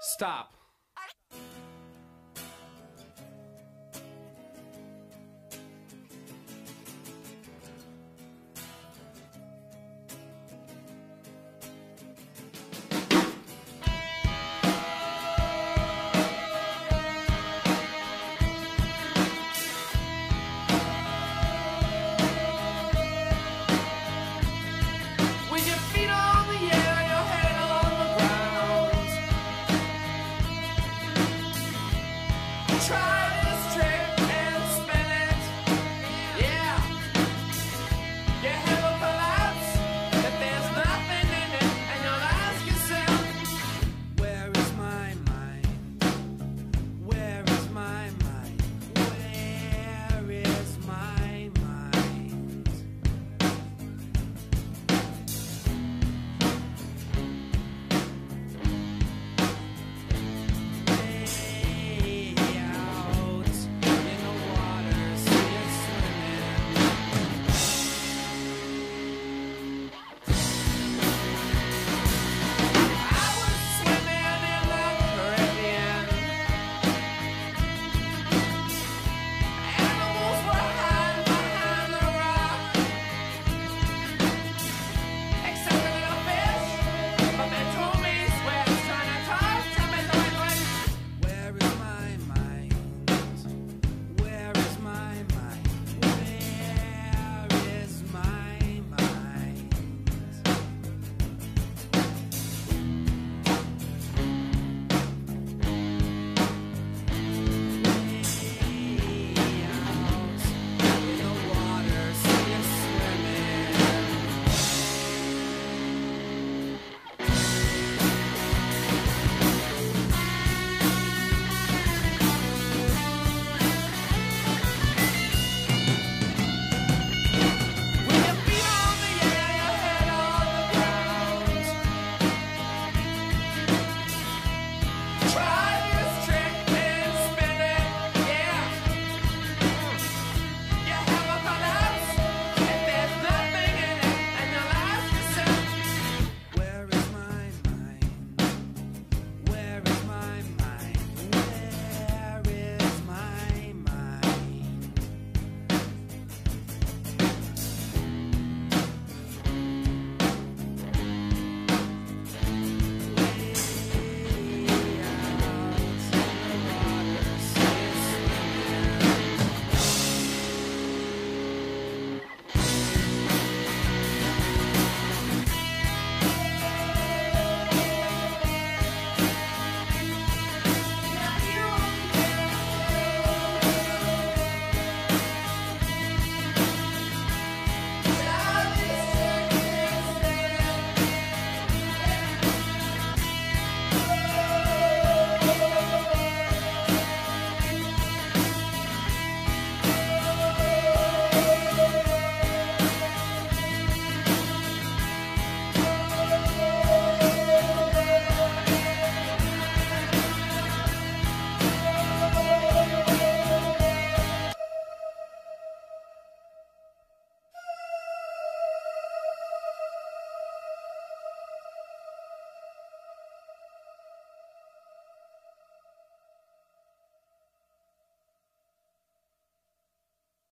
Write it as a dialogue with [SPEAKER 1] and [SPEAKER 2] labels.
[SPEAKER 1] Stop. Try